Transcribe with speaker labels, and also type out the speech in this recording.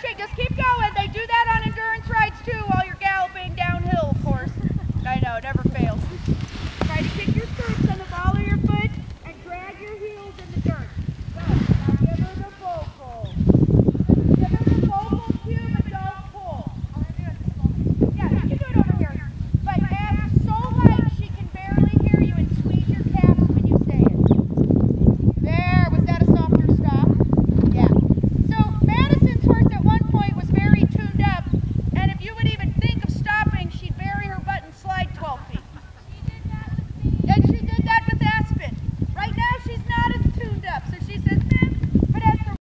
Speaker 1: straight. Just keep going. They do that on endurance rides too while you're galloping downhill, of course. I know, it never fails. Try to kick your skirts on the ball of your foot and drag your heels in the dirt.